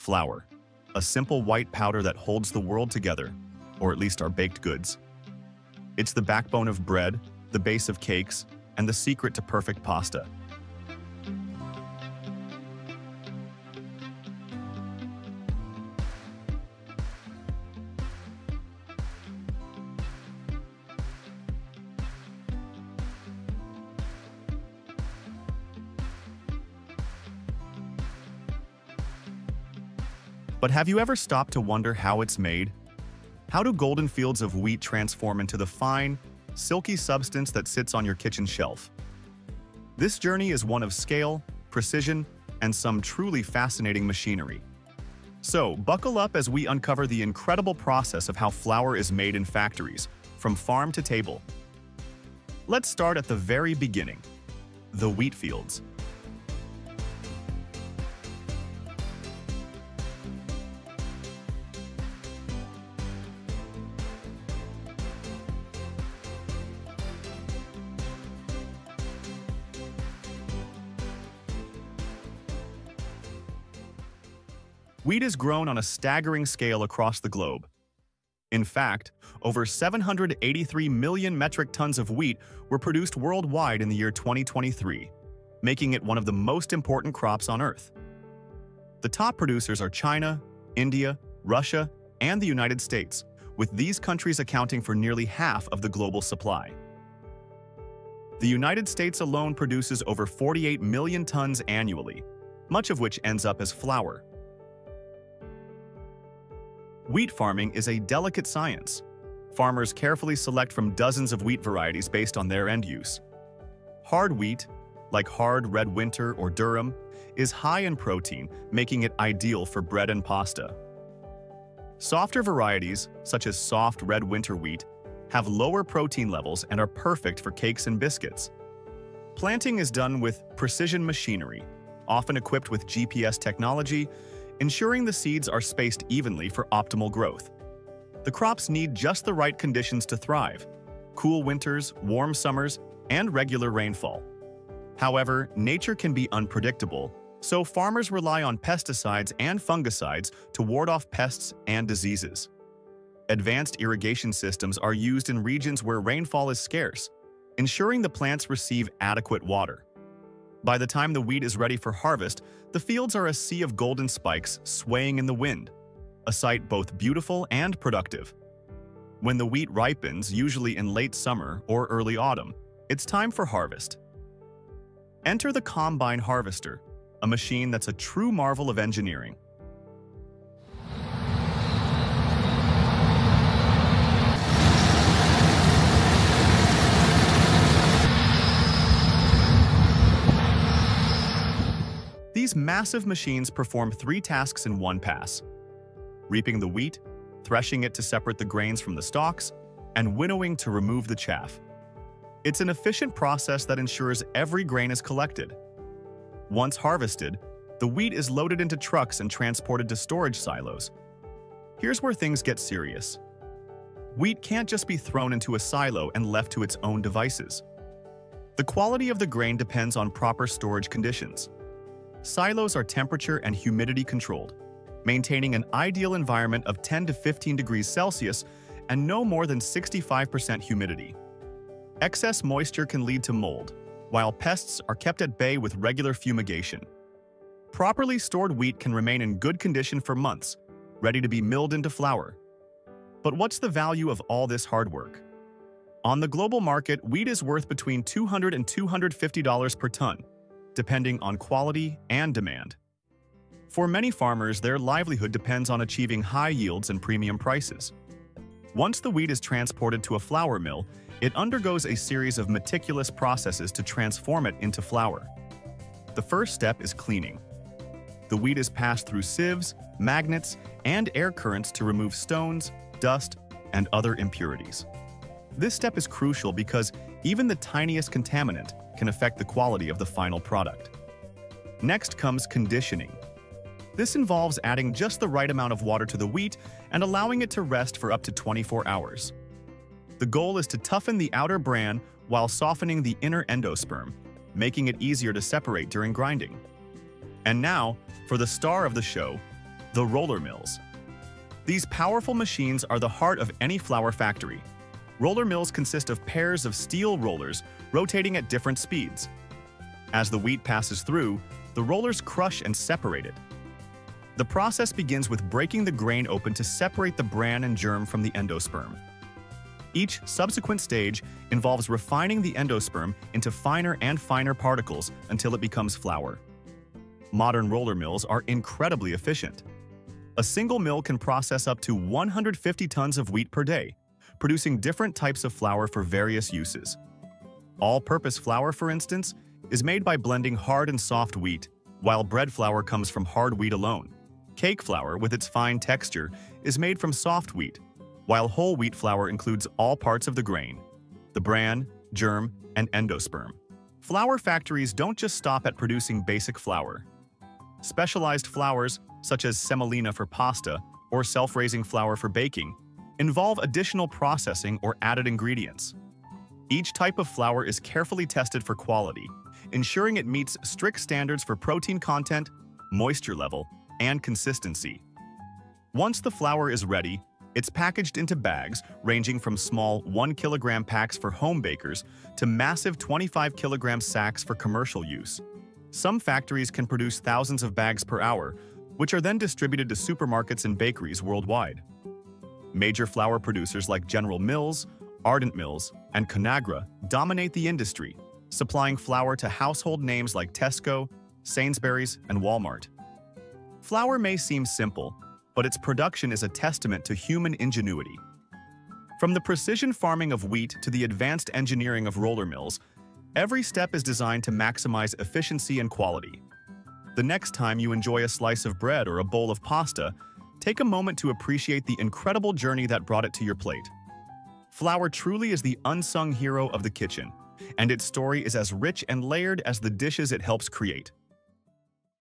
Flour, a simple white powder that holds the world together, or at least our baked goods. It's the backbone of bread, the base of cakes, and the secret to perfect pasta. But have you ever stopped to wonder how it's made? How do golden fields of wheat transform into the fine, silky substance that sits on your kitchen shelf? This journey is one of scale, precision, and some truly fascinating machinery. So, buckle up as we uncover the incredible process of how flour is made in factories, from farm to table. Let's start at the very beginning, the wheat fields. Wheat is grown on a staggering scale across the globe. In fact, over 783 million metric tons of wheat were produced worldwide in the year 2023, making it one of the most important crops on Earth. The top producers are China, India, Russia, and the United States, with these countries accounting for nearly half of the global supply. The United States alone produces over 48 million tons annually, much of which ends up as flour. Wheat farming is a delicate science. Farmers carefully select from dozens of wheat varieties based on their end use. Hard wheat, like hard red winter or durum, is high in protein, making it ideal for bread and pasta. Softer varieties, such as soft red winter wheat, have lower protein levels and are perfect for cakes and biscuits. Planting is done with precision machinery, often equipped with GPS technology ensuring the seeds are spaced evenly for optimal growth. The crops need just the right conditions to thrive cool winters, warm summers, and regular rainfall. However, nature can be unpredictable, so farmers rely on pesticides and fungicides to ward off pests and diseases. Advanced irrigation systems are used in regions where rainfall is scarce, ensuring the plants receive adequate water. By the time the wheat is ready for harvest, the fields are a sea of golden spikes swaying in the wind, a sight both beautiful and productive. When the wheat ripens, usually in late summer or early autumn, it's time for harvest. Enter the Combine Harvester, a machine that's a true marvel of engineering. These massive machines perform three tasks in one pass. Reaping the wheat, threshing it to separate the grains from the stalks, and winnowing to remove the chaff. It's an efficient process that ensures every grain is collected. Once harvested, the wheat is loaded into trucks and transported to storage silos. Here's where things get serious. Wheat can't just be thrown into a silo and left to its own devices. The quality of the grain depends on proper storage conditions. Silos are temperature and humidity controlled, maintaining an ideal environment of 10 to 15 degrees Celsius and no more than 65% humidity. Excess moisture can lead to mold, while pests are kept at bay with regular fumigation. Properly stored wheat can remain in good condition for months, ready to be milled into flour. But what's the value of all this hard work? On the global market, wheat is worth between $200 and $250 per ton, depending on quality and demand. For many farmers, their livelihood depends on achieving high yields and premium prices. Once the wheat is transported to a flour mill, it undergoes a series of meticulous processes to transform it into flour. The first step is cleaning. The wheat is passed through sieves, magnets, and air currents to remove stones, dust, and other impurities. This step is crucial because even the tiniest contaminant can affect the quality of the final product. Next comes conditioning. This involves adding just the right amount of water to the wheat and allowing it to rest for up to 24 hours. The goal is to toughen the outer bran while softening the inner endosperm, making it easier to separate during grinding. And now, for the star of the show, the roller mills. These powerful machines are the heart of any flour factory. Roller mills consist of pairs of steel rollers rotating at different speeds. As the wheat passes through, the rollers crush and separate it. The process begins with breaking the grain open to separate the bran and germ from the endosperm. Each subsequent stage involves refining the endosperm into finer and finer particles until it becomes flour. Modern roller mills are incredibly efficient. A single mill can process up to 150 tons of wheat per day, producing different types of flour for various uses. All-purpose flour, for instance, is made by blending hard and soft wheat, while bread flour comes from hard wheat alone. Cake flour, with its fine texture, is made from soft wheat, while whole wheat flour includes all parts of the grain, the bran, germ, and endosperm. Flour factories don't just stop at producing basic flour. Specialized flours, such as semolina for pasta or self-raising flour for baking, involve additional processing or added ingredients. Each type of flour is carefully tested for quality, ensuring it meets strict standards for protein content, moisture level, and consistency. Once the flour is ready, it's packaged into bags ranging from small 1 kilogram packs for home bakers to massive 25 kilogram sacks for commercial use. Some factories can produce thousands of bags per hour, which are then distributed to supermarkets and bakeries worldwide. Major flour producers like General Mills, Ardent Mills, and Conagra dominate the industry, supplying flour to household names like Tesco, Sainsbury's, and Walmart. Flour may seem simple, but its production is a testament to human ingenuity. From the precision farming of wheat to the advanced engineering of roller mills, every step is designed to maximize efficiency and quality. The next time you enjoy a slice of bread or a bowl of pasta, take a moment to appreciate the incredible journey that brought it to your plate. Flour truly is the unsung hero of the kitchen, and its story is as rich and layered as the dishes it helps create.